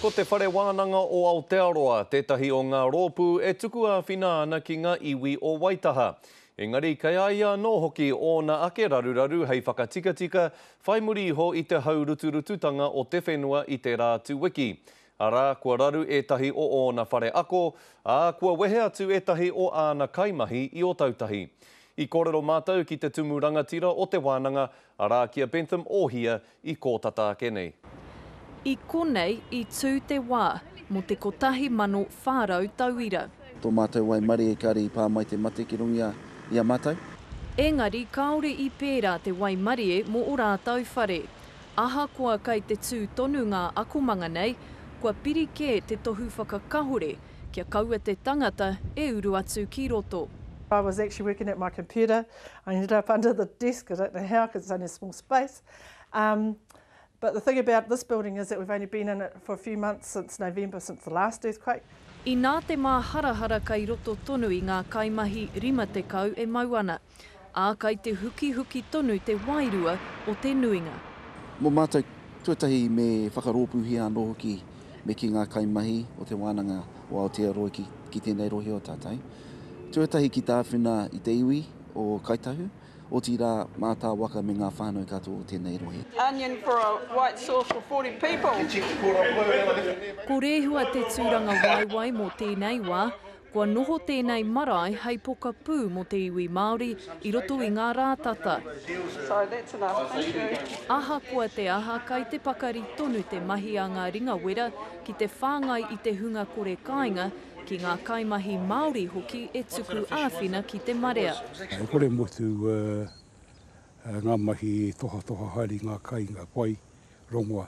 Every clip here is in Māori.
Ko Te Whare Wānanga o Aotearoa tētahi o ngā rōpū e tuku āwhina ana ki ngā iwi o Waitaha. Engari kei a ia anō hoki ōna ake raruraru hei whakatikatika, whai muri iho i te haurutūrututanga o te whenua i tērā atu wiki. Arā, kua raru ētahi o ōna whare ako, ā, kua wehe atu ētahi o āna kaimahi i Ōtautahi. I kōrero mātou ki te tumu rangatira o te wānanga, Arā, ki a Bentham, Ohia, i kō tata ake nei. I konei i tū te wā, mō te 1400 tauira. Tō mātou waimarie ka rī pā mai te mate ki rungia i a mātou. Engari kāore i pērā te waimarie mō o rātou whare. Ahakoa kai te tū tonu ngā akomanga nei, kua piri kē te tohu whakakahore kia kaua te tangata e uru atu ki roto. I was actually working at my computer. I ended up under the desk, I don't know how because it's only a small space. Um, but the thing about this building is that we've only been in it for a few months since November, since the last earthquake. Inā te māharahara kei roto tonu i ngā kaimahi 50 e mau ana, ā, kei te hukihuki tonu te wairua o te nuinga. Mō mātou tuatahi me whakarōpūhia anō hoki me kī ngā kaimahi o Te Wānanga o Aotearoa ki, ki tēnei rohe o tātou. Tuatahi ki tāwhina i te iwi o Kāi Tahu, otirā mā tā waka me ngā whānau katoa o tēnei rohe. Onion for a white sauce for 40 people. Ko Rehua te tūranga waewae mō tēnei wā. Kua noho tēnei marae hei pokapū mō te iwi Māori i roto i ngā rā tata. Ahakoa te aha, kai te pakari tonu te mahi a ngā ringawera ki te whāngai i te hunga kore kāinga, ki ngā kaimahi Māori hoki e tuku āwhina ki te marea. E kore motu ngā mahi tohatoha haere i ngā kāinga pai, rongoa,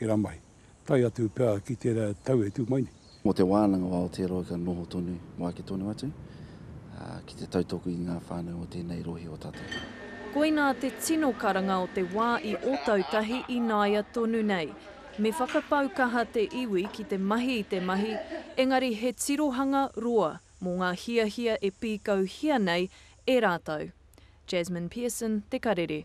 ērā mahi, tae atu pea ki tērā tau e tū mai nei. Mō te wānanga o Aotearoa ka noho tonu, mō ake tonu atu, ki te tautoko i ngā whānau o tēnei rohe o Tātahuroa. Koinā te tino karanga o te wā i Otautahi ināia tonu nei. Me whakapau kaha te iwi ki te mahi i te mahi, engari he tirohanga roa mō ngā hiahia e pīkauhia nei e rātou. Jasmine Pearson, Te Karere.